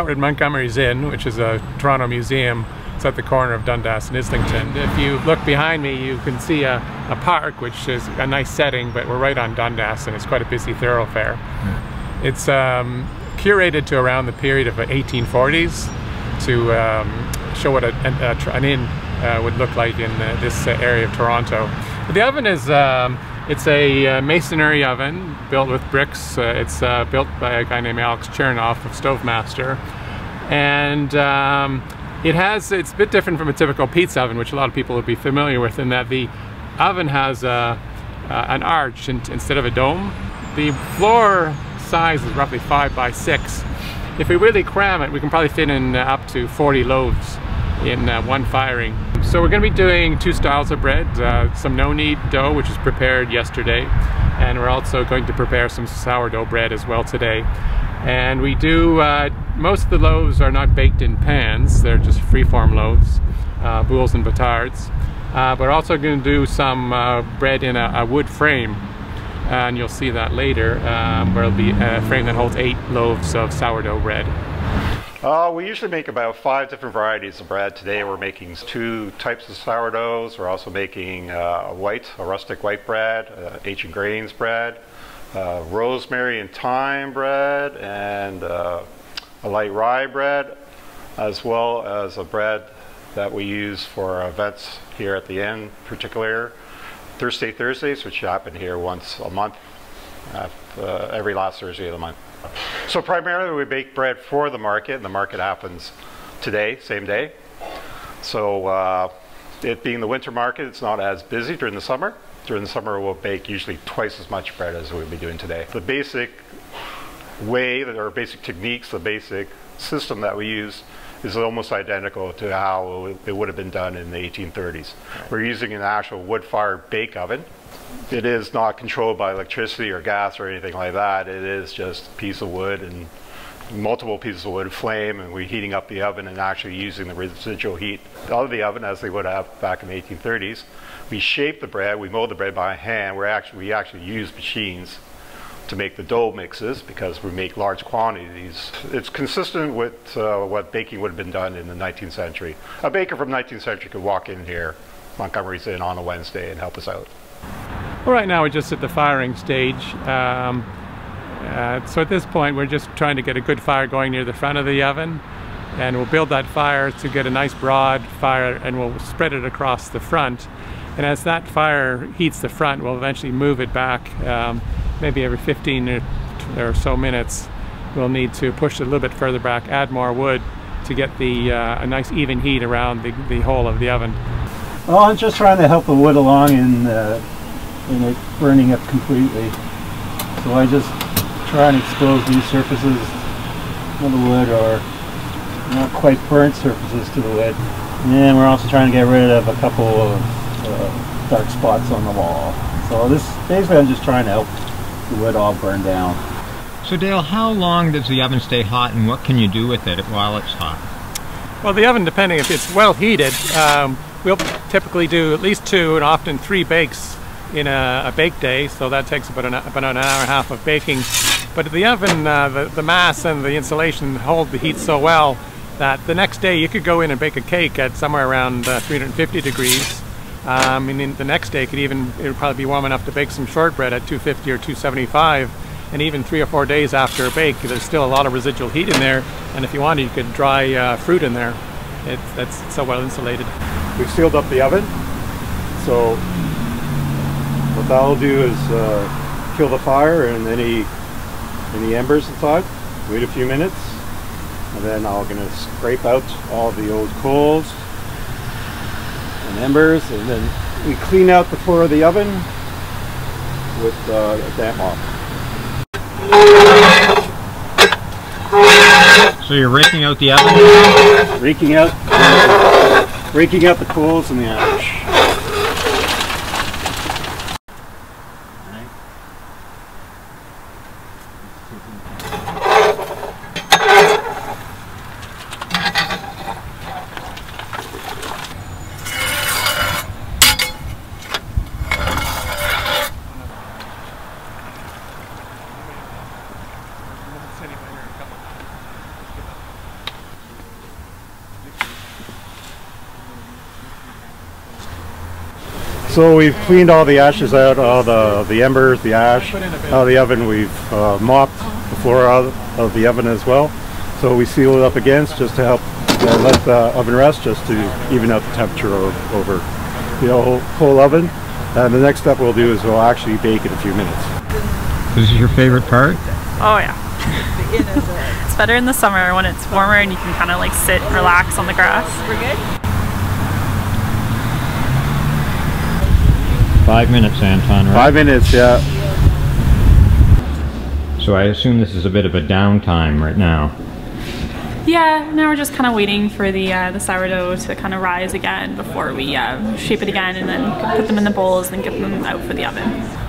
we're at Montgomery's Inn, which is a Toronto museum. It's at the corner of Dundas and Islington. If you look behind me, you can see a, a park, which is a nice setting, but we're right on Dundas and it's quite a busy thoroughfare. Mm. It's um, curated to around the period of the 1840s to um, show what a, a, an inn uh, would look like in uh, this uh, area of Toronto. The oven is um, it's a uh, masonry oven built with bricks. Uh, it's uh, built by a guy named Alex Chernoff of Stovemaster. And um, it has, it's a bit different from a typical pizza oven, which a lot of people would be familiar with, in that the oven has uh, an arch in, instead of a dome. The floor size is roughly five by six. If we really cram it, we can probably fit in up to 40 loaves in one firing. So we're going to be doing two styles of bread, uh, some no-knead dough, which was prepared yesterday, and we're also going to prepare some sourdough bread as well today. And we do, uh, most of the loaves are not baked in pans, they're just freeform loaves, uh, boules and batards. Uh, but we're also going to do some uh, bread in a, a, wood frame, and you'll see that later, um, where it'll be a frame that holds eight loaves of sourdough bread. Uh, we usually make about five different varieties of bread. Today we're making two types of sourdoughs. We're also making uh, a white, a rustic white bread, uh, ancient grains bread, uh, rosemary and thyme bread, and uh, a light rye bread, as well as a bread that we use for our events here at the inn, particularly Thirsty Thursdays, which happen here once a month, uh, every last Thursday of the month. So primarily we bake bread for the market, and the market happens today, same day. So uh, it being the winter market, it's not as busy during the summer. During the summer we'll bake usually twice as much bread as we'll be doing today. The basic way, that, or basic techniques, the basic system that we use is almost identical to how it would have been done in the 1830s. We're using an actual wood-fired bake oven it is not controlled by electricity or gas or anything like that. It is just a piece of wood and multiple pieces of wood flame and we're heating up the oven and actually using the residual heat out of the oven as they would have back in the 1830s. We shape the bread, we mold the bread by hand. We're actually, we actually use machines to make the dough mixes because we make large quantities. It's consistent with uh, what baking would have been done in the 19th century. A baker from 19th century could walk in here, Montgomery's Inn on a Wednesday and help us out. Well, right now we're just at the firing stage. Um, uh, so at this point we're just trying to get a good fire going near the front of the oven and we'll build that fire to get a nice broad fire and we'll spread it across the front. And as that fire heats the front, we'll eventually move it back um, maybe every 15 or, so minutes. We'll need to push it a little bit further back, add more wood to get the uh, a nice even heat around the, the whole of the oven. Well, I'm just trying to help the wood along in, uh, and it burning up completely. So I just try and expose these surfaces of the wood or not quite burnt surfaces to the wood. And we're also trying to get rid of a couple of uh, dark spots on the wall. So this basically I'm just trying to help the wood all burn down. So Dale, how long does the oven stay hot and what can you do with it while it's hot? Well, the oven, depending if it's well heated, um, we'll typically do at least two and often three bakes in a, a bake day, so that takes about an, about an hour and a half of baking. But the oven, uh, the, the mass and the insulation hold the heat so well that the next day you could go in and bake a cake at somewhere around uh, 350 degrees. Um, and the next day could even, it would probably be warm enough to bake some shortbread at 250 or 275. And even three or four days after a bake, there's still a lot of residual heat in there. And if you wanted, you could dry uh, fruit in there. It, that's so well insulated. We've sealed up the oven. So what that'll do is uh, kill the fire and any any embers inside. Wait a few minutes, and then I'm gonna scrape out all the old coals and embers, and then we clean out the floor of the oven with uh, a damp mop. So you're raking out the oven? Raking out, uh, raking out the coals and the ash. Thank you. So we've cleaned all the ashes out, all the, the embers, the ash out of the oven. We've uh, mopped the floor out of the oven as well. So we seal it up against just to help uh, let the oven rest, just to even out the temperature o- over the whole, whole oven. And the next step we'll do is we'll actually bake in a few minutes. This is your favorite part? Oh yeah. it's better in the summer when it's warmer and you can kind of like sit and relax on the grass. We're good. Five minutes, Anton, right? Five minutes, yeah. So I assume this is a bit of a downtime right now. Yeah, now we're just kind of waiting for the uh, the sourdough to kind of rise again before we uh, shape it again and then put them in the bowls and get them out for the oven.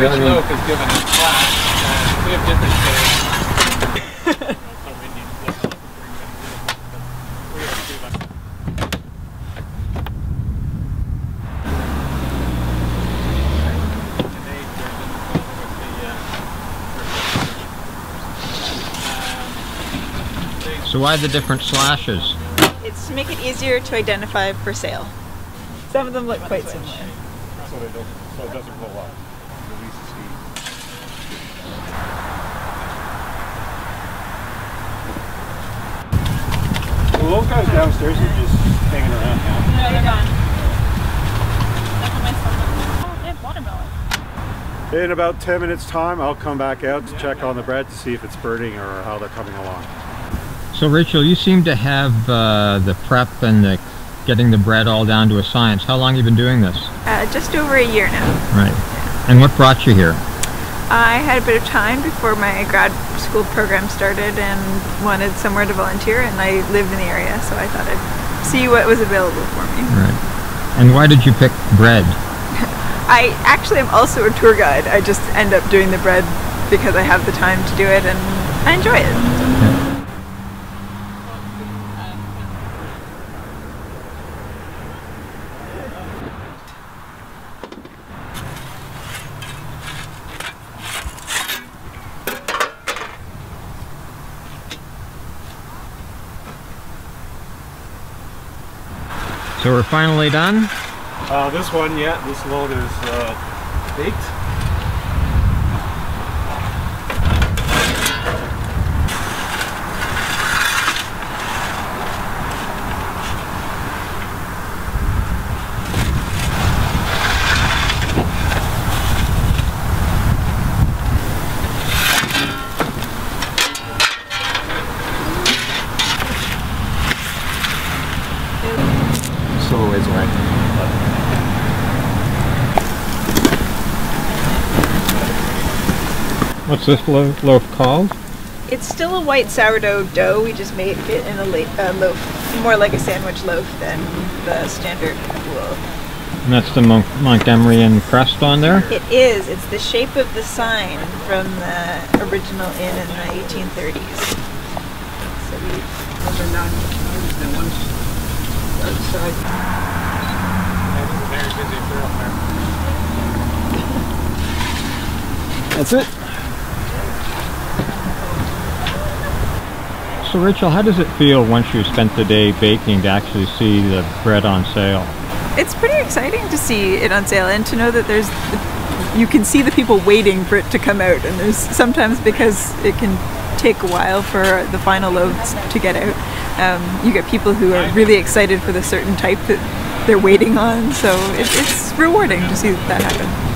Each loaf is given in flats, and we have different shapes. So we need to look up three minutes. We have two left. And they turned in the with the, uh, So why the different slashes? It's to make it easier to identify for sale. Some of them look quite similar. So, so it doesn't blow up. Releases heat. Well, those guys downstairs are just hanging around now. No, they're gone. Oh, they have watermelon. In about 10 minutes time, I'll come back out to check on the bread to see if it's burning or how they're coming along. So Rachel, you seem to have uh, the prep and the getting the bread all down to a science. How long have you been doing this? Uh, just over a year now. Right. And what brought you here? I had a bit of time before my grad school program started and wanted somewhere to volunteer, and I lived in the area, so I thought I'd see what was available for me. Right. And why did you pick bread? I actually am also a tour guide. I just end up doing the bread because I have the time to do it and I enjoy it. So we're finally done. Uh, this one, yeah, this load is uh, baked. What's this lo- loaf called? It's still a white sourdough dough. We just made it in a la- uh, loaf, more like a sandwich loaf than the standard loaf. And that's the Mon- Montgomeryan crest on there. It is. It's the shape of the sign from the original inn in the 1830s. So we Very busy thoroughfare. That's it. So Rachel, how does it feel once you've spent the day baking to actually see the bread on sale? it's pretty exciting to see it on sale and to know that there's you can see the people waiting for it to come out. And there's sometimes because it can take a while for the final loaves to get out um, you get people who are really excited for the certain type that they're waiting on. So it, it's rewarding to see that happen